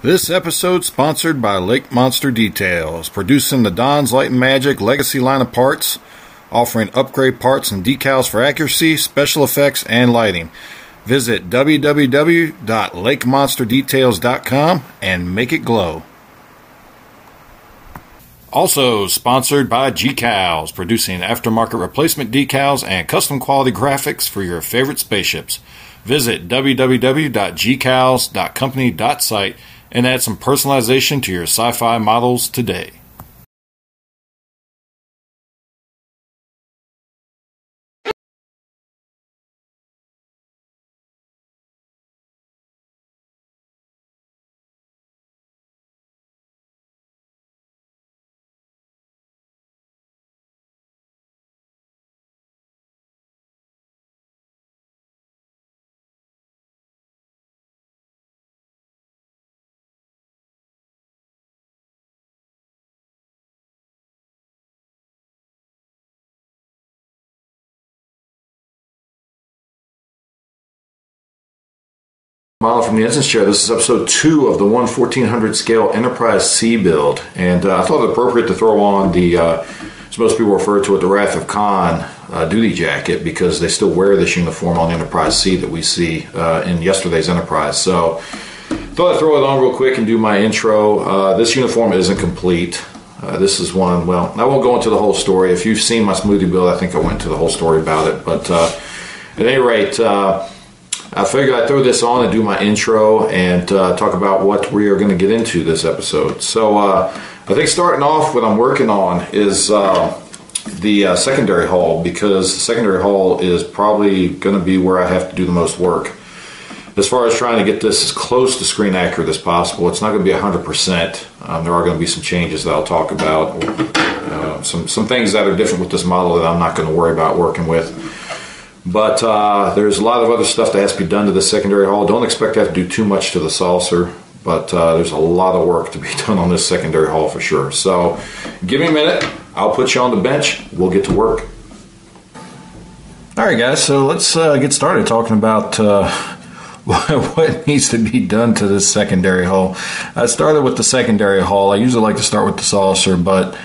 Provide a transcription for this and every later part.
This episode sponsored by Lake Monster Details, producing the Don's Light and Magic Legacy line of parts, offering upgrade parts and decals for accuracy, special effects, and lighting. Visit www.lakemonsterdetails.com and make it glow. Also sponsored by GCals, producing aftermarket replacement decals and custom quality graphics for your favorite spaceships. Visit www.gcals.company.site and add some personalization to your sci fi models today. Model from the Ensign Chair. This is episode two of the 1 1400 scale Enterprise C build, and uh, I thought it appropriate to throw on the, uh, as most people refer to it, the Wrath of Khan uh, duty jacket because they still wear this uniform on Enterprise C that we see uh, in yesterday's Enterprise. So, thought I'd throw it on real quick and do my intro. Uh, this uniform isn't complete. Uh, this is one, well, I won't go into the whole story. If you've seen my smoothie build, I think I went into the whole story about it. But at any rate, I figured I'd throw this on and do my intro and uh, talk about what we are going to get into this episode. So, uh, I think starting off, what I'm working on is uh, the uh, secondary hull because the secondary hull is probably going to be where I have to do the most work. As far as trying to get this as close to screen accurate as possible, it's not going to be 100%. Um, there are going to be some changes that I'll talk about, uh, some, some things that are different with this model that I'm not going to worry about working with. But uh, there's a lot of other stuff that has to be done to the secondary hull. Don't expect to have to do too much to the saucer, but uh, there's a lot of work to be done on this secondary hull for sure. So give me a minute. I'll put you on the bench. We'll get to work. All right, guys. So let's uh, get started talking about uh, what needs to be done to this secondary hull. I started with the secondary hull. I usually like to start with the saucer, but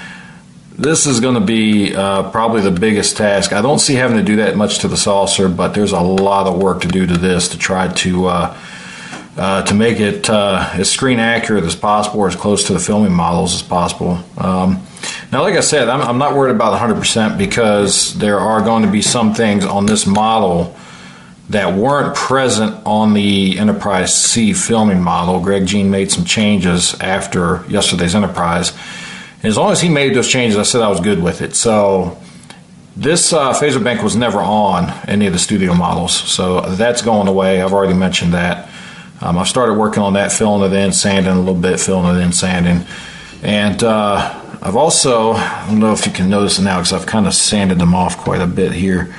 this is going to be uh, probably the biggest task. I don't see having to do that much to the saucer, but there's a lot of work to do to this to try to uh, uh, to make it uh, as screen accurate as possible, or as close to the filming models as possible. Um, now, like I said, I'm, I'm, not worried about 100% because there are going to be some things on this model that weren't present on the Enterprise C filming model. Greg Jein made some changes after yesterday's Enterprise as long as he made those changes, I said I was good with it. So this uh, phaser bank was never on any of the studio models, so that's going away. I've already mentioned that. Um, I started working on that, filling it in, sanding a little bit, filling it in, sanding, and uh, I've also I don't know if you can notice now because I've kind of sanded them off quite a bit here,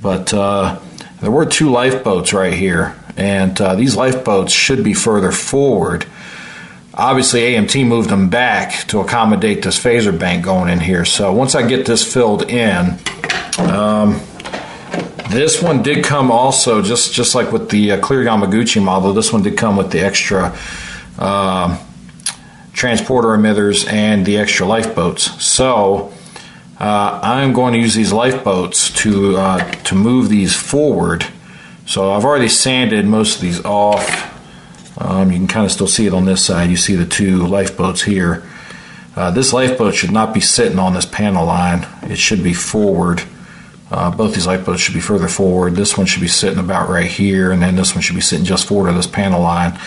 but uh, there were two lifeboats right here, and uh, these lifeboats should be further forward obviously AMT moved them back to accommodate this phaser bank going in here. So once I get this filled in, um, this one did come also just just like with the uh, clear Yamaguchi model. This one did come with the extra uh, transporter emitters and the extra lifeboats. So uh, I'm going to use these lifeboats to uh, to move these forward. So I've already sanded most of these off. Um, you can kind of still see it on this side. You see the two lifeboats here. Uh, this lifeboat should not be sitting on this panel line. It should be forward. Uh, both these lifeboats should be further forward. This one should be sitting about right here, and then this one should be sitting just forward of this panel line.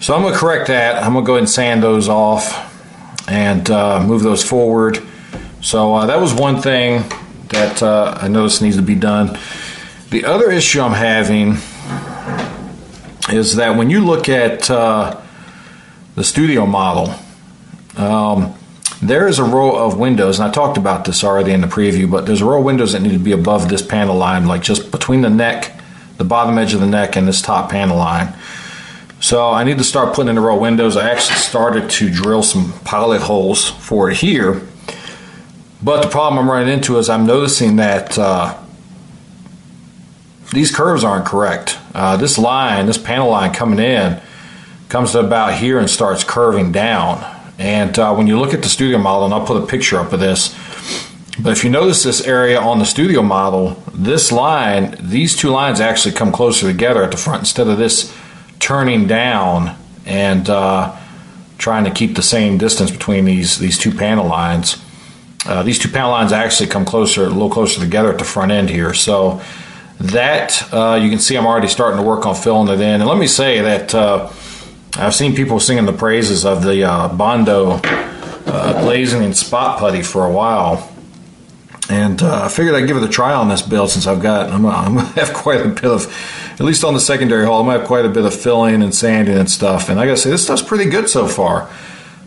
So I'm going to correct that. I'm going to go ahead and sand those off and uh, move those forward. So uh, that was one thing that uh, I noticed needs to be done. The other issue I'm having is that when you look at uh, the studio model, um, there is a row of windows, and I talked about this already in the preview, but there's a row of windows that need to be above this panel line, like just between the neck, the bottom edge of the neck, and this top panel line. So I need to start putting in a row of windows. I actually started to drill some pilot holes for it here. But the problem I'm running into is I'm noticing that uh, these curves aren't correct. Uh, this line, this panel line coming in, comes to about here and starts curving down. And uh, when you look at the studio model, and I'll put a picture up of this, but if you notice this area on the studio model, this line, these two lines actually come closer together at the front instead of this turning down and uh, trying to keep the same distance between these these two panel lines. Uh, these two panel lines actually come closer, a little closer together at the front end here. So that uh, you can see I'm already starting to work on filling it in. And let me say that uh, I've seen people singing the praises of the uh, Bondo uh, glazing and spot putty for a while. And uh, I figured I'd give it a try on this build since I've got, I'm, I'm going to have quite a bit of, at least on the secondary I'm going to have quite a bit of filling and sanding and stuff. And I got to say, this stuff's pretty good so far.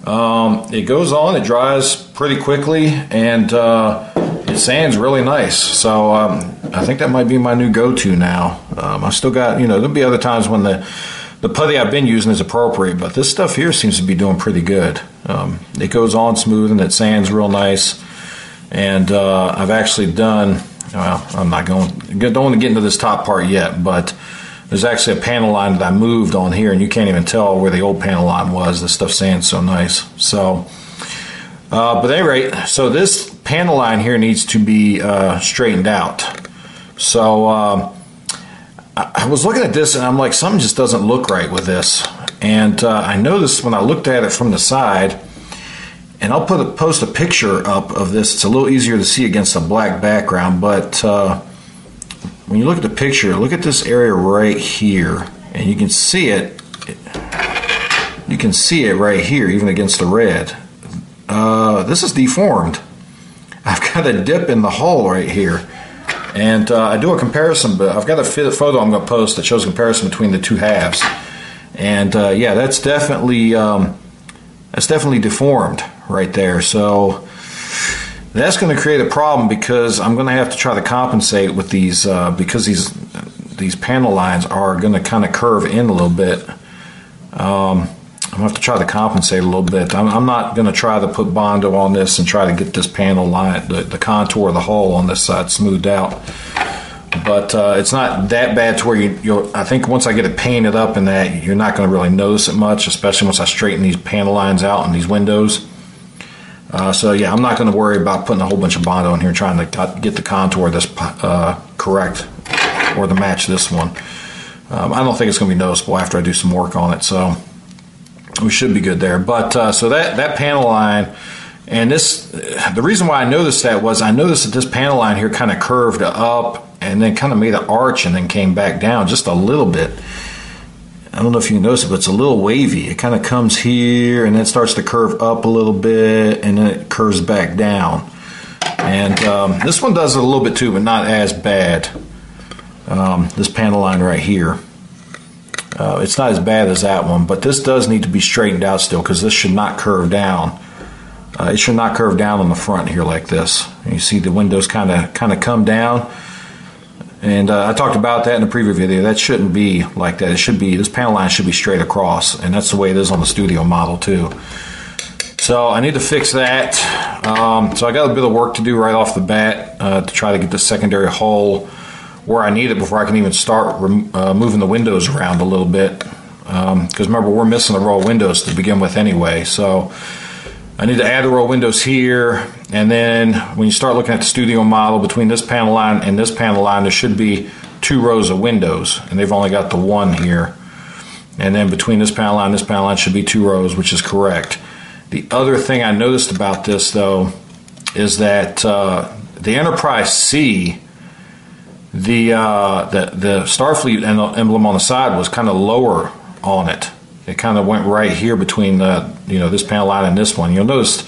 Um, it goes on, it dries pretty quickly, and uh, it sands really nice. So um, I think that might be my new go-to now. Um, I still got, you know, there'll be other times when the the putty I've been using is appropriate, but this stuff here seems to be doing pretty good. Um, it goes on smooth and it sands real nice. And uh, I've actually done, well, I'm not going, don't want to get into this top part yet, but there's actually a panel line that I moved on here, and you can't even tell where the old panel line was. This stuff sands so nice. So, uh, but at any rate, so this panel line here needs to be uh, straightened out. So um, I, was looking at this, and I'm like, something just doesn't look right with this. And uh, I noticed when I looked at it from the side and I'll put a, post a picture up of this. It's a little easier to see against a black background, but uh, when you look at the picture, look at this area right here, and you can see it. You can see it right here, even against the red. Uh, this is deformed. I've got a dip in the hull right here. And uh, I do a comparison, but I've got a photo I'm going to post that shows a comparison between the two halves. And uh, yeah, that's definitely um, that's definitely deformed right there. So that's going to create a problem because I'm going to have to try to compensate with these uh, because these these panel lines are going to kind of curve in a little bit. Um, I'm to have to try to compensate a little bit. I'm, I'm not going to try to put Bondo on this and try to get this panel line, the, the contour of the hole on this side smoothed out. But uh, it's not that bad to where you, you I think once I get it painted up and that, you're not going to really notice it much, especially once I straighten these panel lines out and these windows. Uh, so yeah, I'm not going to worry about putting a whole bunch of Bondo in here trying to get the contour of this uh, correct or to match this one. Um, I don't think it's going to be noticeable after I do some work on it, so we should be good there. But uh, so that that panel line, and this, the reason why I noticed that was I noticed that this panel line here kind of curved up and then kind of made an arch and then came back down just a little bit. I don't know if you notice it, but it's a little wavy. It kind of comes here and then starts to curve up a little bit and then it curves back down. And um, this one does it a little bit too, but not as bad. Um, this panel line right here. Uh, it's not as bad as that one, but this does need to be straightened out still because this should not curve down. Uh, it should not curve down on the front here like this. And you see the windows kind of kind of come down and uh, I talked about that in the previous video. That shouldn't be like that. It should be, this panel line should be straight across. And that's the way it is on the studio model too. So I need to fix that. Um, so I got a bit of work to do right off the bat uh, to try to get the secondary hull where I need it before I can even start uh, moving the windows around a little bit. Because um, remember, we're missing the row windows to begin with anyway. So I need to add the row windows here. And then when you start looking at the studio model, between this panel line and this panel line, there should be two rows of windows. And they've only got the one here. And then between this panel line and this panel line should be two rows, which is correct. The other thing I noticed about this, though, is that uh, the Enterprise C, the, uh, the, the Starfleet emblem on the side was kind of lower on it. It kind of went right here between the, you know, this panel line and this one. You'll notice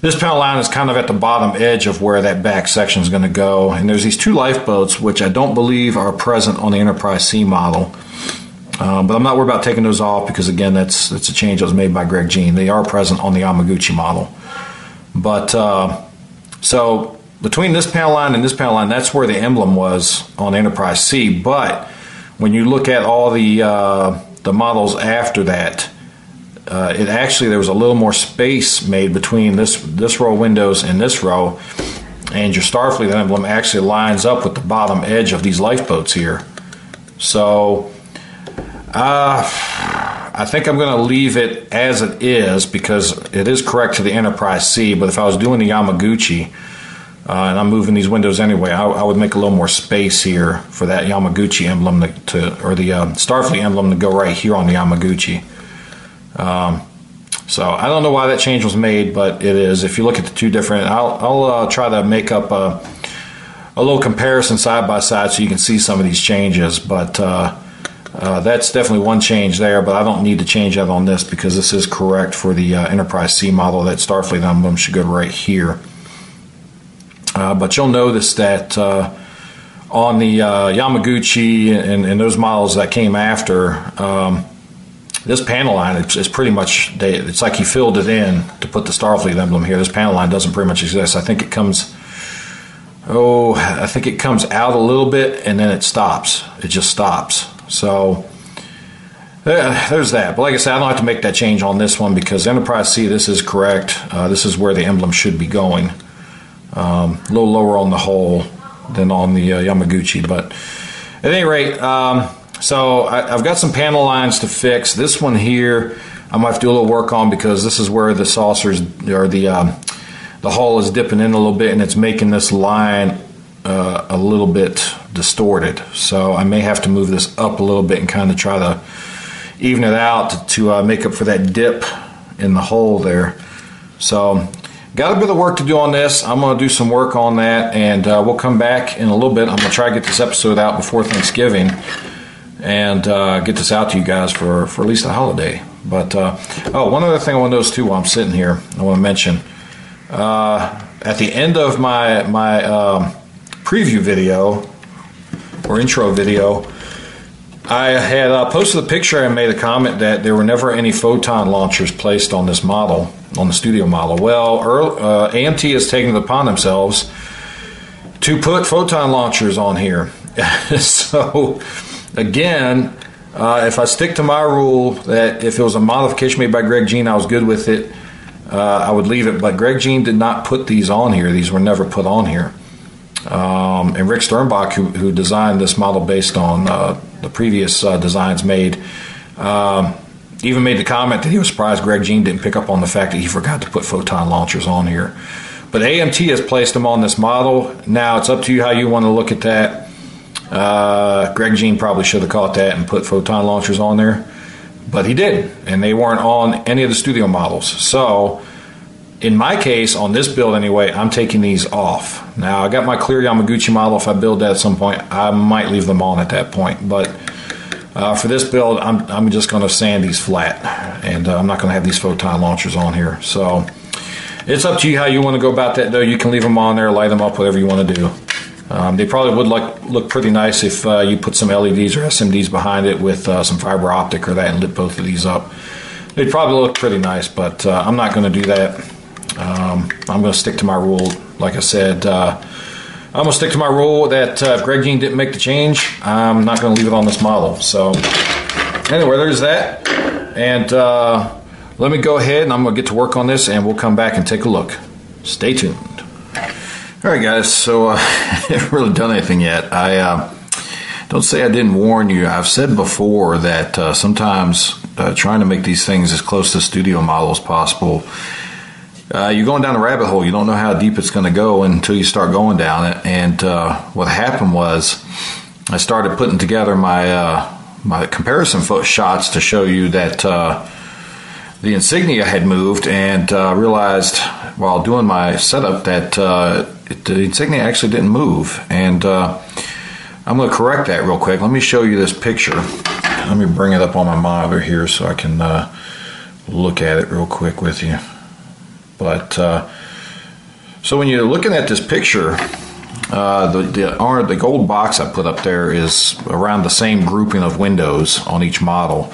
this panel line is kind of at the bottom edge of where that back section is going to go. And there's these two lifeboats, which I don't believe are present on the Enterprise C model. Um, but I'm not worried about taking those off because, again, that's, that's a change that was made by Greg Jein. They are present on the Yamaguchi model. But uh, so between this panel line and this panel line, that's where the emblem was on Enterprise C. But when you look at all the uh, the models after that, uh, it actually there was a little more space made between this this row of windows and this row, and your Starfleet emblem actually lines up with the bottom edge of these lifeboats here. So, uh, I think I'm going to leave it as it is because it is correct to the Enterprise C. But if I was doing the Yamaguchi, and I'm moving these windows anyway, I, I, would make a little more space here for that Yamaguchi emblem to, to or the uh, Starfleet emblem to go right here on the Yamaguchi. Um, so I don't know why that change was made, but it is. If you look at the two different, I'll, I'll uh, try to make up a, a, little comparison side by side so you can see some of these changes. But uh, uh, that's definitely one change there. But I don't need to change that on this because this is correct for the uh, Enterprise C model. That Starfleet emblem should go right here. Uh, but you'll notice that uh, on the Yamaguchi and, and, those models that came after. Um, this panel line is, pretty much it's like he filled it in to put the Starfleet emblem here. This panel line doesn't pretty much exist. I think it comes oh I think it comes out a little bit and then it stops. It just stops. So there's that. But like I said, I don't have to make that change on this one because Enterprise C, this is correct. Uh, this is where the emblem should be going. Um, a little lower on the hull than on the uh, Yamaguchi. But at any rate, um, so I, have got some panel lines to fix. This one here, I might have to do a little work on because this is where the saucers or the um, the hull is dipping in a little bit and it's making this line uh, a little bit distorted. So I may have to move this up a little bit and kind of try to even it out to, to uh, make up for that dip in the hole there. So got a bit of work to do on this. I'm going to do some work on that and uh, we'll come back in a little bit. I'm going to try to get this episode out before Thanksgiving and uh, get this out to you guys for, for at least a holiday. But uh, oh, one other thing I want to notice too while I'm sitting here, I want to mention uh, at the end of my my um, preview video or intro video, I had uh, posted a picture and made a comment that there were never any photon launchers placed on this model, on the studio model. Well, early, uh, AMT has taken it upon themselves to put photon launchers on here. so again, uh, if I stick to my rule that if it was a modification made by Greg Jein, I was good with it, uh, I would leave it. But Greg Jein did not put these on here. These were never put on here. Um, and Rick Sternbach, who, who, designed this model based on uh, the previous uh, designs made, um, even made the comment that he was surprised Greg Jein didn't pick up on the fact that he forgot to put photon launchers on here. But AMT has placed them on this model. Now it's up to you how you want to look at that. Uh, Greg Jein probably should have caught that and put photon launchers on there, but he did, and they weren't on any of the studio models. So, in my case, on this build anyway, I'm taking these off. Now, I got my clear Yamaguchi model. If I build that at some point, I might leave them on at that point, but uh, for this build, I'm, I'm just going to sand these flat, and uh, I'm not going to have these photon launchers on here. So, it's up to you how you want to go about that, though. You can leave them on there, light them up, whatever you want to do. Um, they probably would look look pretty nice if uh, you put some LEDs or SMDs behind it with uh, some fiber optic or that and lit both of these up. They'd probably look pretty nice, but uh, I'm not going to do that. Um, I'm going to stick to my rule. Like I said, uh, I'm going to stick to my rule that uh, if Greg Jein didn't make the change, I'm not going to leave it on this model. So anyway, there's that. And uh, let me go ahead and I'm going to get to work on this and we'll come back and take a look. Stay tuned. All right, guys. So uh, I haven't really done anything yet. I uh, don't say I didn't warn you. I've said before that uh, sometimes uh, trying to make these things as close to studio model as possible, uh, you're going down a rabbit hole. You don't know how deep it's going to go until you start going down it. And uh, what happened was, I started putting together my my comparison foot shots to show you that the insignia had moved and uh, realized while doing my setup that uh, it, the insignia actually didn't move. And uh, I'm going to correct that real quick. Let me show you this picture. Let me bring it up on my monitor here so I can uh, look at it real quick with you. But uh, so when you're looking at this picture, uh, the the, the gold box I put up there is around the same grouping of windows on each model.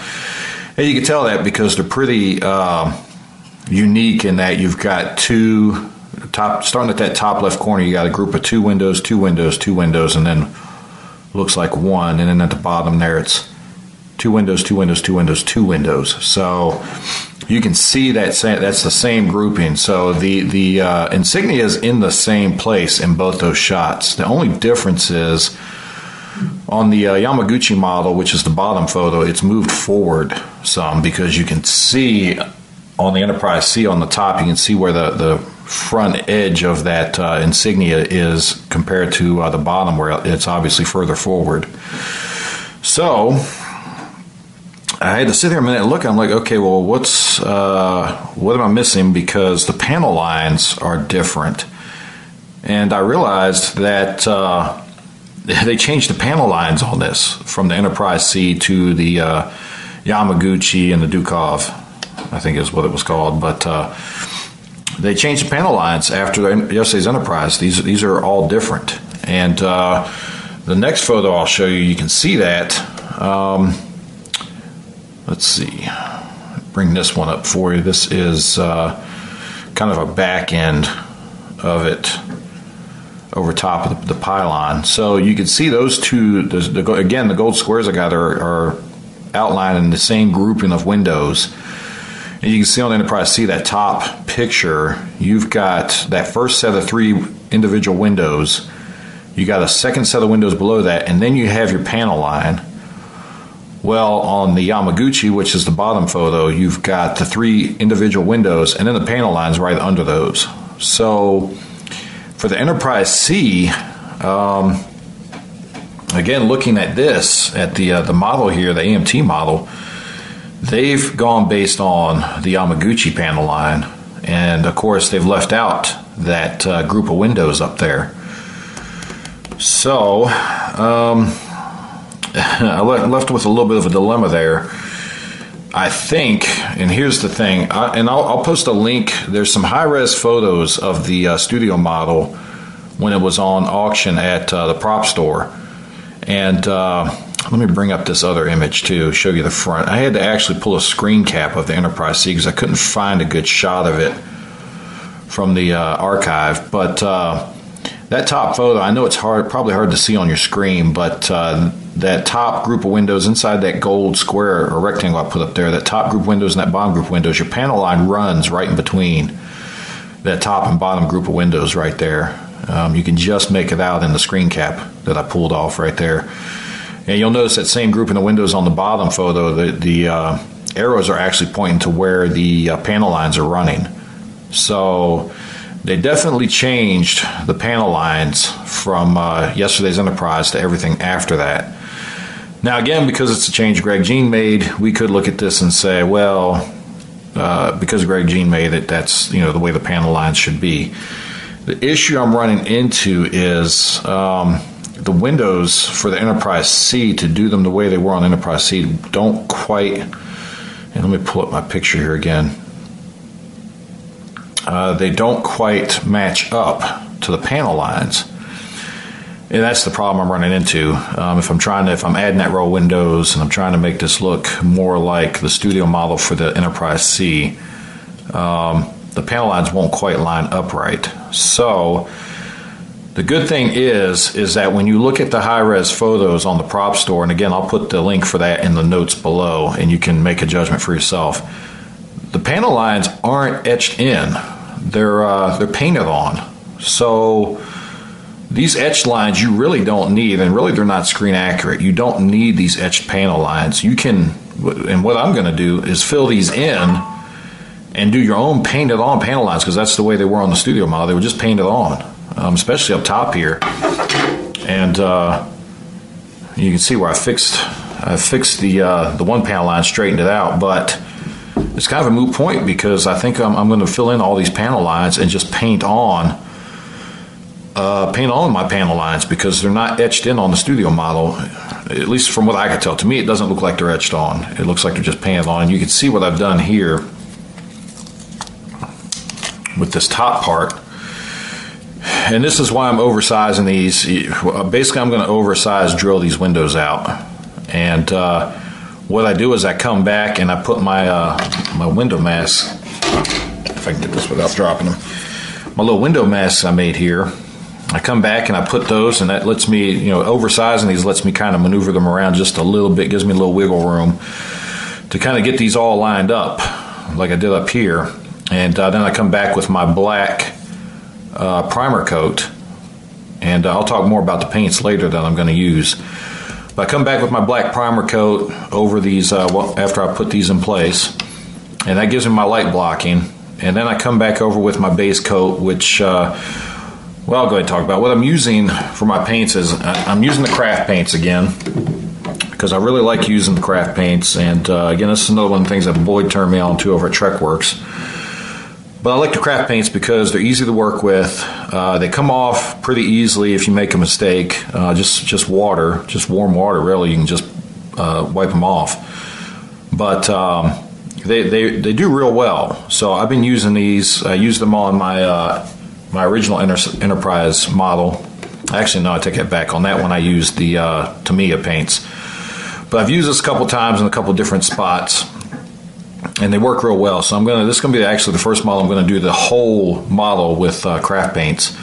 And you can tell that because they're pretty uh, unique in that you've got two top starting at that top left corner, you got a group of two windows, two windows, two windows, and then looks like one, and then at the bottom there it's two windows, two windows, two windows, two windows. So you can see that that's the same grouping. So the the uh, insignia is in the same place in both those shots. The only difference is On the uh, Yamaguchi model, which is the bottom photo, it's moved forward some because you can see on the Enterprise C on the top, you can see where the, the front edge of that uh, insignia is compared to uh, the bottom where it's obviously further forward. So I had to sit there a minute and look. I'm like, okay, well, what's uh, what am I missing? Because the panel lines are different, and I realized that uh, they changed the panel lines on this from the Enterprise C to the uh, Yamaguchi and the Zhukov, I think is what it was called. But uh, they changed the panel lines after yesterday's Enterprise. These these are all different, and uh, the next photo I'll show you, you can see that. Um, let's see, bring this one up for you. This is uh, kind of a back end of it over top of the, the pylon. So you can see those two. The, again, the gold squares I got are, are outlined in the same grouping of windows. And you can see on the Enterprise C that top picture, you've got that first set of three individual windows. You got a second set of windows below that, and then you have your panel line. Well, on the Yamaguchi, which is the bottom photo, you've got the three individual windows, and then the panel lines right under those. So for the Enterprise C, um, again, looking at this, at the uh, the model here, the AMT model, they've gone based on the Yamaguchi panel line, and of course, they've left out that uh, group of windows up there. So, um, I left with a little bit of a dilemma there. I think, and here's the thing, I, and I'll, I'll, post a link. There's some high res photos of the uh, studio model when it was on auction at uh, the prop store. And uh, let me bring up this other image too, show you the front. I had to actually pull a screen cap of the Enterprise C because I couldn't find a good shot of it from the uh, archive. But uh, that top photo, I know it's hard, probably hard to see on your screen, but uh, that top group of windows inside that gold square or rectangle I put up there, that top group windows and that bottom group windows, your panel line runs right in between that top and bottom group of windows right there. Um, you can just make it out in the screen cap that I pulled off right there. And you'll notice that same group in the windows on the bottom photo, the, the uh, arrows are actually pointing to where the uh, panel lines are running. So they definitely changed the panel lines from uh, yesterday's Enterprise to everything after that. Now, again, because it's a change Greg Jein made, we could look at this and say, well, uh, because Greg Jein made it, that's you know the way the panel lines should be. The issue I'm running into is um, the windows for the Enterprise C to do them the way they were on Enterprise C don't quite. And let me pull up my picture here again. Uh, they don't quite match up to the panel lines. And that's the problem I'm running into. Um, if I'm trying to, if I'm adding that row windows and I'm trying to make this look more like the studio model for the Enterprise C, um, the panel lines won't quite line up right. So the good thing is, is that when you look at the high res photos on the prop store, and again, I'll put the link for that in the notes below, and you can make a judgment for yourself. The panel lines aren't etched in; they're uh, they're painted on. So these etched lines you really don't need, and really they're not screen accurate. You don't need these etched panel lines. You can, and what I'm going to do is fill these in and do your own painted on panel lines because that's the way they were on the studio model. They were just painted on, um, especially up top here. And uh, you can see where I fixed I fixed the uh, the one panel line, straightened it out, but it's kind of a moot point because I think I'm, I'm going to fill in all these panel lines and just paint on uh, paint on my panel lines because they're not etched in on the studio model. At least from what I could tell, to me it doesn't look like they're etched on. It looks like they're just painted on. You can see what I've done here with this top part. And this is why I'm oversizing these. Basically, I'm going to oversize drill these windows out. And uh, what I do is I come back and I put my uh, my window mask. If I can get this without dropping them, my little window masks I made here I come back and I put those, and that lets me, you know, oversizing these lets me kind of maneuver them around just a little bit, gives me a little wiggle room to kind of get these all lined up, like I did up here. And uh, then I come back with my black uh, primer coat, and uh, I'll talk more about the paints later that I'm going to use. But I come back with my black primer coat over these uh, after I put these in place, and that gives me my light blocking. And then I come back over with my base coat, which, uh, well, I'll go ahead and talk about. What I'm using for my paints is uh, I'm using the craft paints again because I really like using the craft paints. And uh, again, this is another one of the things that Boyd turned me on to over at Trekworks. But I like the craft paints because they're easy to work with. Uh, they come off pretty easily if you make a mistake. Uh, just just water, just warm water, really. You can just uh, wipe them off. But um, they, they they do real well. So I've been using these. I used them on my uh, my original Enter- Enterprise model. Actually, no, I take that back. On that one, I used the uh, Tamiya paints. But I've used this a couple times in a couple different spots and they work real well. So I'm gonna this is gonna be actually the first model I'm gonna do the whole model with uh, craft paints.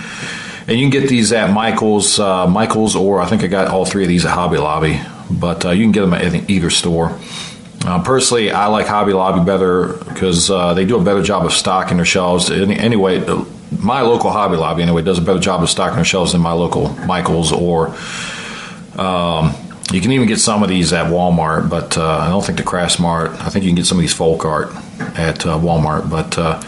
And you can get these at Michaels, uh, Michaels, or I think I got all three of these at Hobby Lobby. But uh, you can get them at either store. Uh, personally, I like Hobby Lobby better because uh, they do a better job of stocking their shelves. Anyway, my local Hobby Lobby anyway does a better job of stocking their shelves than my local Michaels or um, you can even get some of these at Walmart, but uh, I don't think the Craft Smart. I think you can get some of these folk art at uh, Walmart. But uh,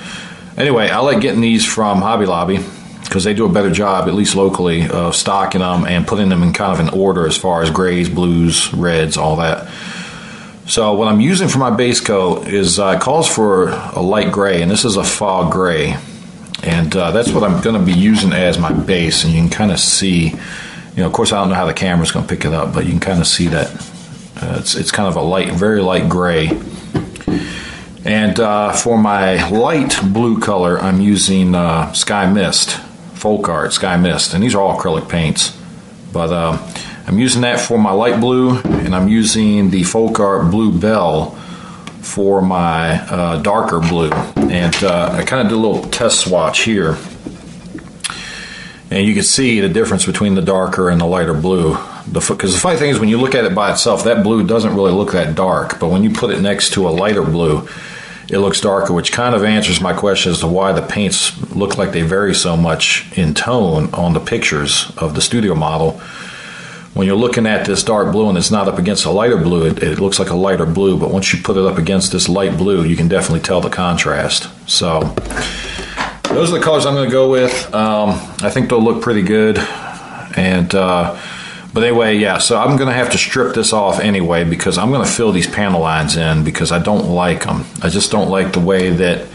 anyway, I like getting these from Hobby Lobby because they do a better job, at least locally, of stocking them and putting them in kind of an order as far as grays, blues, reds, all that. So what I'm using for my base coat is uh, calls for a light gray, and this is a fog gray, and uh, that's what I'm going to be using as my base. And you can kind of see you know, of course, I don't know how the camera's going to pick it up, but you can kind of see that uh, it's it's kind of a light, very light gray. And uh, for my light blue color, I'm using uh, Sky Mist, Folk Art Sky Mist, and these are all acrylic paints. But uh, I'm using that for my light blue, and I'm using the Folk Art Blue Bell for my uh, darker blue. And uh, I kind of did a little test swatch here and you can see the difference between the darker and the lighter blue. Because the, the funny thing is, when you look at it by itself, that blue doesn't really look that dark, but when you put it next to a lighter blue, it looks darker, which kind of answers my question as to why the paints look like they vary so much in tone on the pictures of the studio model. When you're looking at this dark blue and it's not up against a lighter blue, it, it looks like a lighter blue, but once you put it up against this light blue, you can definitely tell the contrast. So, those are the colors I'm going to go with. Um, I think they'll look pretty good. And uh, but anyway, yeah. So I'm going to have to strip this off anyway because I'm going to fill these panel lines in because I don't like them. I just don't like the way that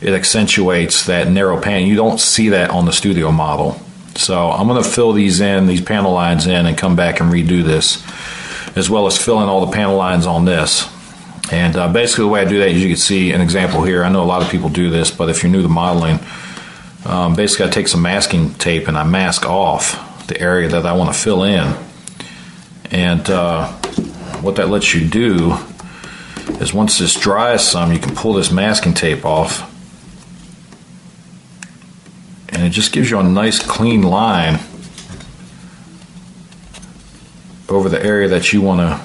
it accentuates that narrow pan. You don't see that on the studio model. So I'm going to fill these in, these panel lines in, and come back and redo this, as well as filling all the panel lines on this. And uh, basically, the way I do that, as you can see an example here. I know a lot of people do this, but if you're new to modeling, um, basically I take some masking tape and I mask off the area that I want to fill in. And uh, what that lets you do is once this dries some, you can pull this masking tape off. And it just gives you a nice clean line over the area that you want to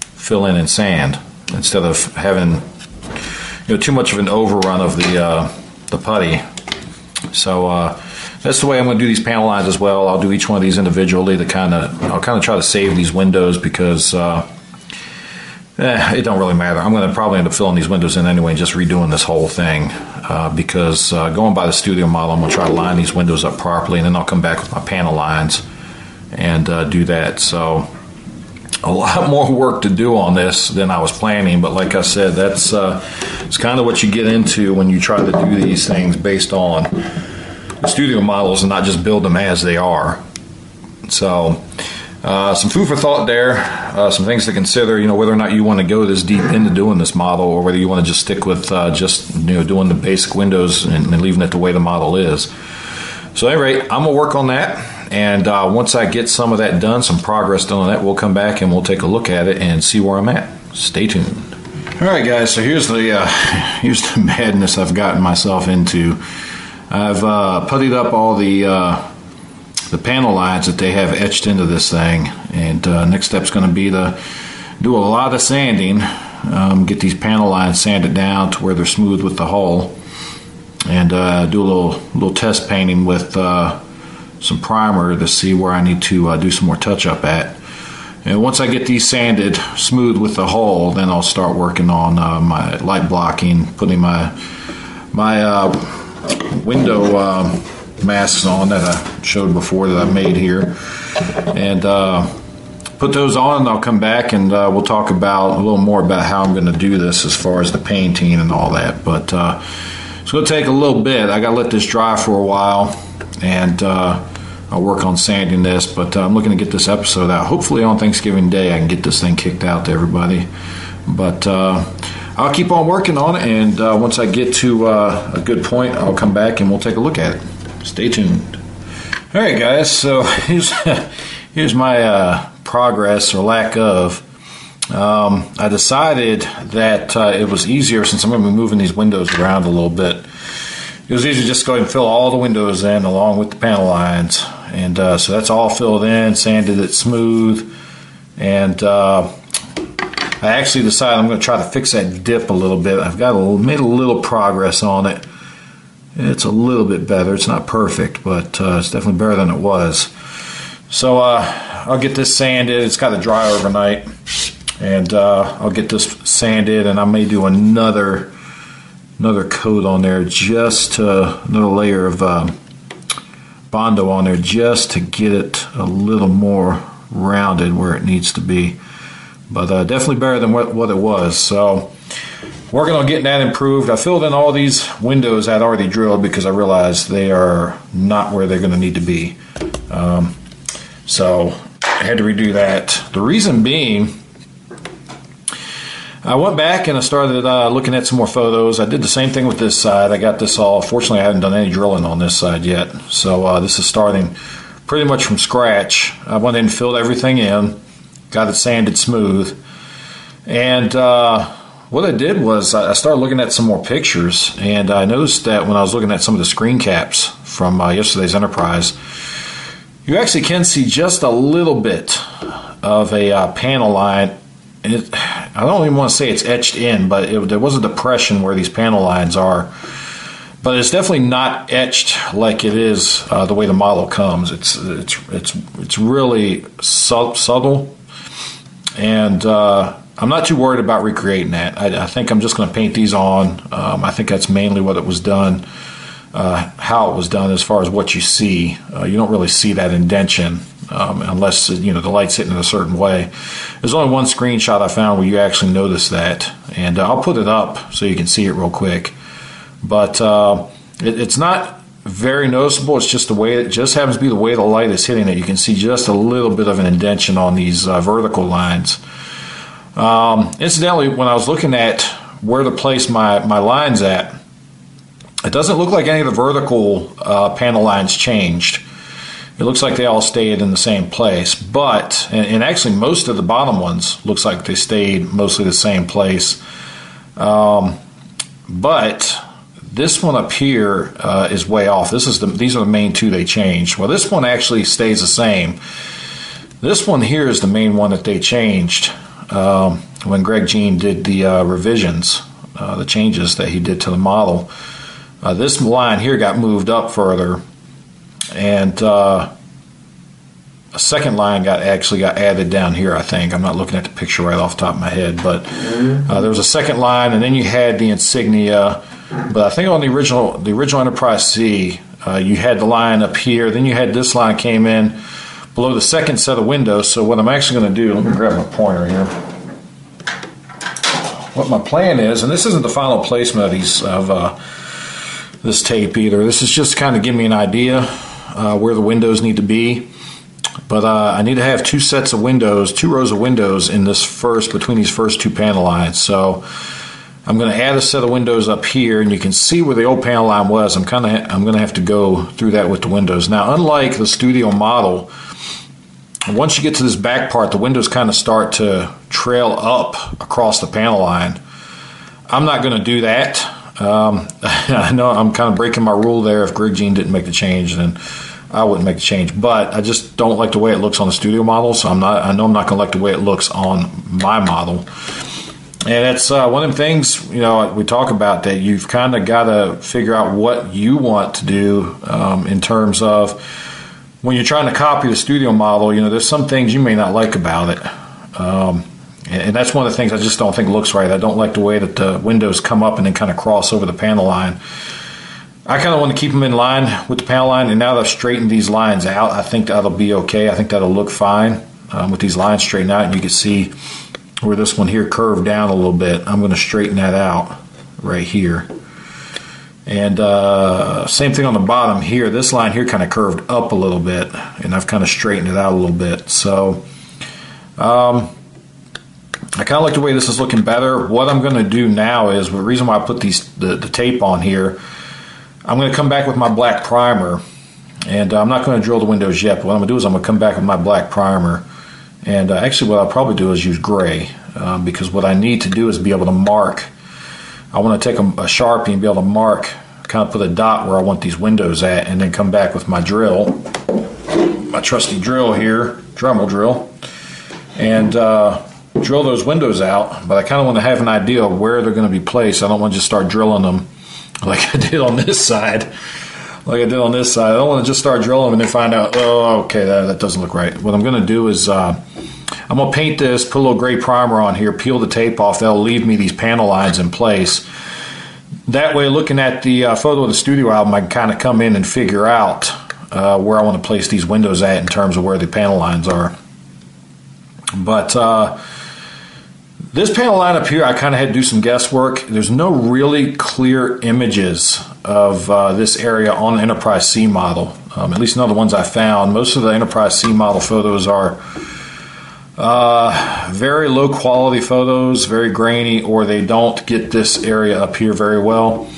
fill in in sand instead of having you know too much of an overrun of the uh, the putty. So uh, that's the way I'm going to do these panel lines as well. I'll do each one of these individually to kind of I'll kind of try to save these windows because. Uh, eh, it don't really matter. I'm going to probably end up filling these windows in anyway and just redoing this whole thing uh, because uh, going by the studio model, I'm going to try to line these windows up properly and then I'll come back with my panel lines and uh, do that. So a lot more work to do on this than I was planning. But like I said, that's uh, it's kind of what you get into when you try to do these things based on studio models and not just build them as they are. So. Uh, some food for thought there. Uh, some things to consider. You know whether or not you want to go this deep into doing this model, or whether you want to just stick with uh, just you know doing the basic windows and, and leaving it the way the model is. So, at any rate, I'm gonna work on that. And uh, once I get some of that done, some progress done on that, we'll come back and we'll take a look at it and see where I'm at. Stay tuned. All right, guys. So here's the uh, here's the madness I've gotten myself into. I've uh, puttied up all the uh, the panel lines that they have etched into this thing, and uh, next step's going to be to do a lot of sanding, um, get these panel lines sanded down to where they're smooth with the hull, and uh, do a little little test painting with uh, some primer to see where I need to uh, do some more touch up at. And once I get these sanded smooth with the hull, then I'll start working on uh, my light blocking, putting my my uh, window uh, masks on that I showed before that I made here, and uh, put those on. And I'll come back and uh, we'll talk about a little more about how I'm going to do this as far as the painting and all that. But uh, it's going to take a little bit. I got to let this dry for a while, and I'll work on sanding this, but uh, I'm looking to get this episode out. Hopefully on Thanksgiving Day, I can get this thing kicked out to everybody. But uh, I'll keep on working on it, and uh, once I get to uh, a good point, I'll come back and we'll take a look at it. Stay tuned. All right, guys. So here's here's my uh, progress or lack of. Um, I decided that uh, it was easier since I'm going to be moving these windows around a little bit. It was easier to just go ahead and fill all the windows in along with the panel lines and uh, so that's all filled in, sanded it smooth, and uh, I actually decided I'm going to try to fix that dip a little bit. I've got a, made a little progress on it. It's a little bit better. It's not perfect, but uh, it's definitely better than it was. So uh, I'll get this sanded. It's got to dry overnight, and uh, I'll get this sanded, and I may do another another coat on there, just uh, another layer of Bondo on there just to get it a little more rounded where it needs to be. But uh, definitely better than what, what it was. So working on getting that improved. I filled in all these windows I'd already drilled because I realized they are not where they're going to need to be. Um, so I had to redo that. The reason being I went back and I started uh, looking at some more photos. I did the same thing with this side. I got this all. Fortunately, I haven't done any drilling on this side yet, so uh, this is starting pretty much from scratch. I went in and filled everything in, got it sanded smooth, and uh, what I did was I started looking at some more pictures, and I noticed that when I was looking at some of the screen caps from uh, yesterday's Enterprise, you actually can see just a little bit of a uh, panel line it, I don't even want to say it's etched in, but it, there was a depression where these panel lines are. But it's definitely not etched like it is uh, the way the model comes. It's it's it's it's really su- subtle, and uh, I'm not too worried about recreating that. I, I think I'm just going to paint these on. Um, I think that's mainly what it was done, uh, how it was done as far as what you see. Uh, you don't really see that indention um, unless you know the light's hitting in a certain way. There's only one screenshot I found where you actually notice that, and uh, I'll put it up so you can see it real quick. But uh, it, it's not very noticeable. It's just the way it just happens to be the way the light is hitting it. You can see just a little bit of an indentation on these uh, vertical lines. Um, incidentally, when I was looking at where to place my, my lines at, it doesn't look like any of the vertical uh, panel lines changed. It looks like they all stayed in the same place, but and, and actually most of the bottom ones looks like they stayed mostly the same place. Um, but this one up here uh, is way off. This is the these are the main two they changed. Well, this one actually stays the same. This one here is the main one that they changed um, when Greg Jein did the uh, revisions, uh, the changes that he did to the model. Uh, this line here got moved up further and uh, a second line got actually got added down here. I think I'm not looking at the picture right off the top of my head, but uh, there was a second line, and then you had the insignia. But I think on the original the original Enterprise C, uh, you had the line up here. Then you had this line came in below the second set of windows. So what I'm actually going to do, let me grab my pointer here. What my plan is, and this isn't the final placement of these of uh, this tape either. This is just kind of give me an idea uh, where the windows need to be. But uh, I need to have two sets of windows, two rows of windows in this first, between these first two panel lines. So I'm going to add a set of windows up here, and you can see where the old panel line was. I'm kind of I'm going to have to go through that with the windows. Now, unlike the studio model, once you get to this back part, the windows kind of start to trail up across the panel line. I'm not going to do that. Um, I know I'm kind of breaking my rule there. If Greg Jein didn't make the change, then I wouldn't make the change. But I just don't like the way it looks on the studio model, so I'm not. I know I'm not going to like the way it looks on my model. And it's uh, one of the things you know we talk about that you've kind of got to figure out what you want to do um, in terms of when you're trying to copy the studio model. You know, there's some things you may not like about it. Um, and that's one of the things I just don't think looks right. I don't like the way that the windows come up and then kind of cross over the panel line. I kind of want to keep them in line with the panel line, and now that I've straightened these lines out, I think that'll be okay. I think that'll look fine um, with these lines straightened out, and you can see where this one here curved down a little bit. I'm going to straighten that out right here. And uh, same thing on the bottom here. This line here kind of curved up a little bit, and I've kind of straightened it out a little bit. So um, I kind of like the way this is looking better. What I'm going to do now is the reason why I put these the, the tape on here. I'm going to come back with my black primer, and uh, I'm not going to drill the windows yet. But what I'm going to do is I'm going to come back with my black primer, and uh, actually what I'll probably do is use gray um, because what I need to do is be able to mark I want to take a, a Sharpie and be able to mark, kind of put a dot where I want these windows at, and then come back with my drill, my trusty drill here, Dremel drill, and uh, drill those windows out. But I kind of want to have an idea of where they're going to be placed. I don't want to just start drilling them like I did on this side. Like I did on this side. I don't want to just start drilling them and then find out, oh, okay, that, that doesn't look right. What I'm going to do is uh, I'm going to paint this, put a little gray primer on here, peel the tape off. That'll leave me these panel lines in place. That way, looking at the uh, photo of the studio album, I can kind of come in and figure out uh, where I want to place these windows at in terms of where the panel lines are. But uh, this panel line up here, I kind of had to do some guesswork. There's no really clear images of uh, this area on the Enterprise C model, um, at least none of the ones I found. Most of the Enterprise C model photos are uh, very low quality photos, very grainy, or they don't get this area up here very well.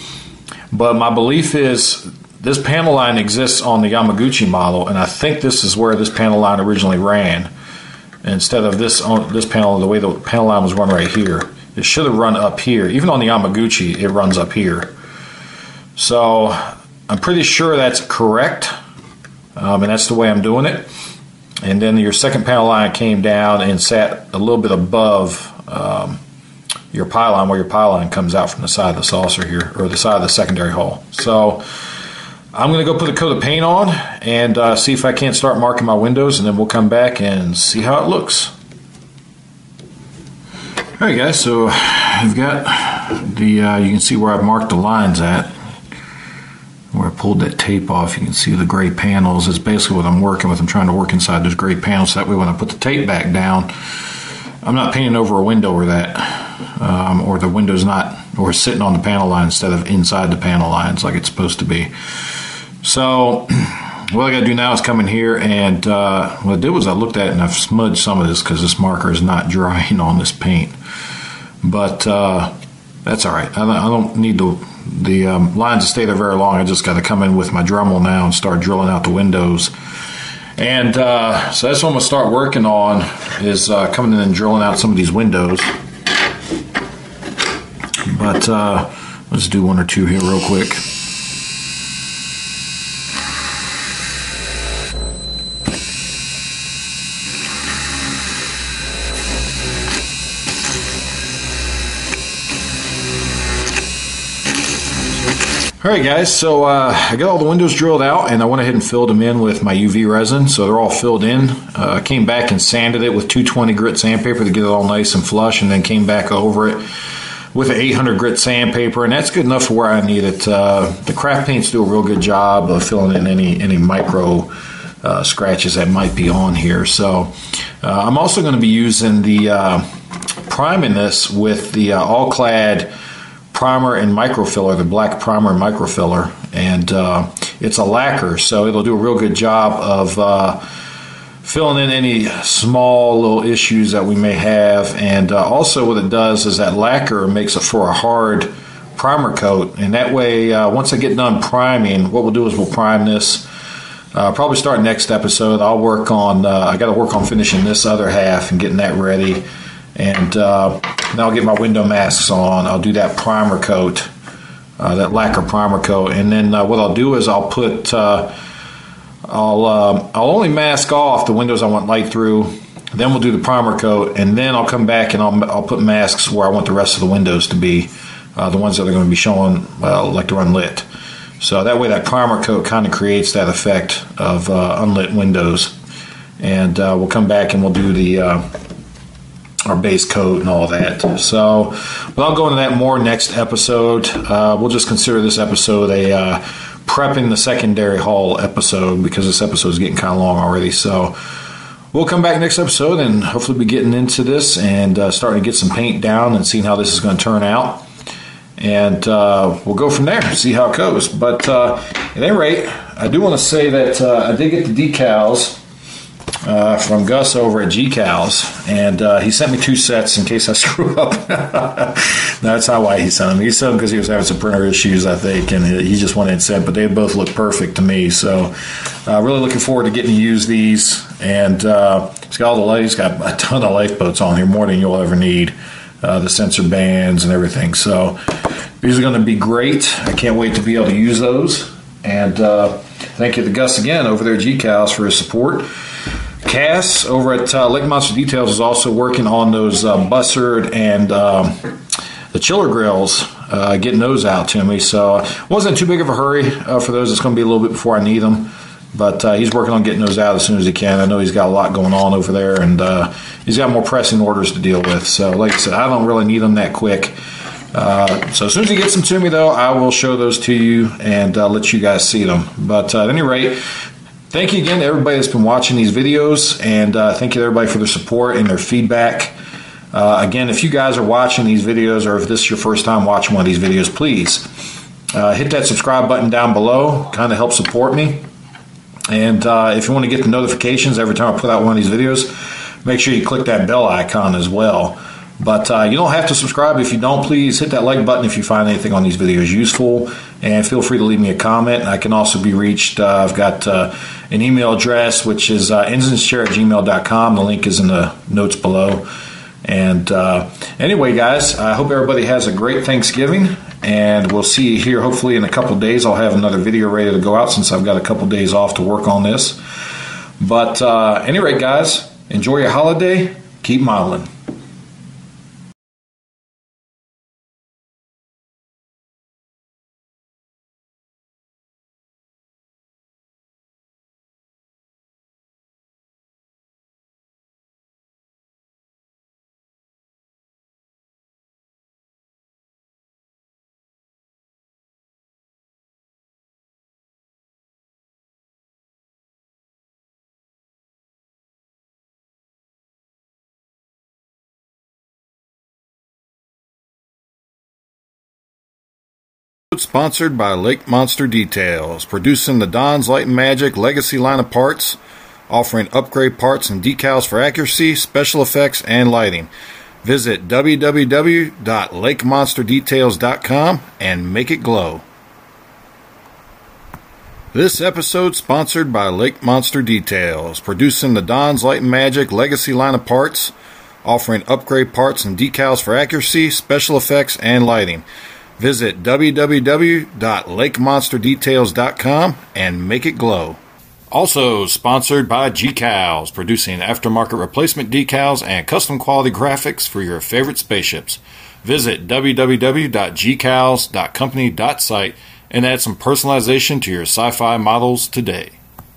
But my belief is this panel line exists on the Yamaguchi model, and I think this is where this panel line originally ran. Instead of this on this panel, the way the panel line was run right here, it should have run up here. Even on the Yamaguchi, it runs up here. So I'm pretty sure that's correct, um, and that's the way I'm doing it and then your second panel line came down and sat a little bit above um, your pylon where your pylon comes out from the side of the saucer here or the side of the secondary hull. So I'm going to go put a coat of paint on and uh, see if I can't start marking my windows and then we'll come back and see how it looks. Alright guys so I've got the uh, you can see where I've marked the lines at where I pulled that tape off, you can see the gray panels. It's basically what I'm working with. I'm trying to work inside those gray panels so that way when I put the tape back down, I'm not painting over a window or that, um, or the window's not, or sitting on the panel line instead of inside the panel lines like it's supposed to be. So, what I got to do now is come in here and uh, what I did was I looked at it and I've smudged some of this because this marker is not drying on this paint. But uh, that's all right. I don't need to the um, lines stay there very long. I just got to come in with my Dremel now and start drilling out the windows. And uh, so that's what I'm to start working on is uh, coming in and drilling out some of these windows. But uh, let's do one or two here real quick. All right, guys, so uh, I got all the windows drilled out and I went ahead and filled them in with my UV resin. So they're all filled in. Uh, came back and sanded it with 220 grit sandpaper to get it all nice and flush and then came back over it with an 800 grit sandpaper and that's good enough for where I need it. Uh, the craft paints do a real good job of filling in any, any micro uh, scratches that might be on here. So uh, I'm also going to be using the uh, priming this with the Alclad primer and microfiller, the black primer and microfiller, and uh, it's a lacquer, so it'll do a real good job of uh, filling in any small little issues that we may have. And uh, also, what it does is that lacquer makes it for a hard primer coat, and that way, uh, once I get done priming, what we'll do is we'll prime this. Uh, probably start next episode. I'll work on. Uh, I got to work on finishing this other half and getting that ready and uh, then I'll get my window masks on. I'll do that primer coat, uh, that lacquer primer coat, and then uh, what I'll do is I'll put, uh, I'll um, I'll only mask off the windows I want light through. Then we'll do the primer coat, and then I'll come back and I'll I'll put masks where I want the rest of the windows to be, uh, the ones that are going to be showing well like to run lit. So that way, that primer coat kind of creates that effect of unlit windows. And we'll come back and we'll do the our base coat and all that. So, but I'll go into that more next episode. Uh, we'll just consider this episode a uh, prepping the secondary hull episode because this episode is getting kind of long already. So, we'll come back next episode and hopefully be getting into this and uh, starting to get some paint down and seeing how this is going to turn out. And uh, we'll go from there, see how it goes. But uh, at any rate, I do want to say that uh, I did get the decals uh, from Gus over at GCals, and uh, he sent me two sets in case I screw up. That's not why he sent them. He sent them because he was having some printer issues, I think, and he just wanted it sent. But they both look perfect to me, so uh, really looking forward to getting to use these. And uh, it's got all the lights, got a ton of lifeboats on here, more than you'll ever need. Uh, the sensor bands and everything. So these are going to be great. I can't wait to be able to use those. And uh, thank you to Gus again over there at GCals for his support. Cass over at uh, Lake Monster Details is also working on those uh, Bussard and um, the chiller grills, uh, getting those out to me. So wasn't too big of a hurry uh, for those. It's going to be a little bit before I need them. But uh, he's working on getting those out as soon as he can. I know he's got a lot going on over there, and uh, he's got more pressing orders to deal with. So, like I said, I don't really need them that quick. Uh, so as soon as he gets them to me, though, I will show those to you and uh, let you guys see them. But uh, at any rate, thank you again to everybody that's been watching these videos, and uh, thank you to everybody for their support and their feedback. Uh, again, if you guys are watching these videos, or if this is your first time watching one of these videos, please uh, hit that subscribe button down below. Kind of help support me. And if you want to get the notifications every time I put out one of these videos, make sure you click that bell icon as well. But uh, you don't have to subscribe if you don't. Please hit that like button if you find anything on these videos useful, and feel free to leave me a comment. I can also be reached. Uh, I've got uh, an email address which is uh, ensignschair at gmail.com. The link is in the notes below. And uh, anyway, guys, I hope everybody has a great Thanksgiving, and we'll see you here hopefully in a couple days. I'll have another video ready to go out since I've got a couple days off to work on this. But uh, anyway, guys, enjoy your holiday. Keep modeling. Sponsored by Lake Monster Details, producing the Don's Light Magic Legacy line of parts, offering upgrade parts and decals for accuracy, special effects, and lighting. Visit www.lakemonsterdetails.com and make it glow. This episode sponsored by Lake Monster Details, producing the Don's Light Magic Legacy line of parts, offering upgrade parts and decals for accuracy, special effects, and lighting. Visit www.lakemonsterdetails.com and make it glow. Also sponsored by GCals, producing aftermarket replacement decals and custom quality graphics for your favorite spaceships. Visit www.gcals.company.site and add some personalization to your sci fi models today.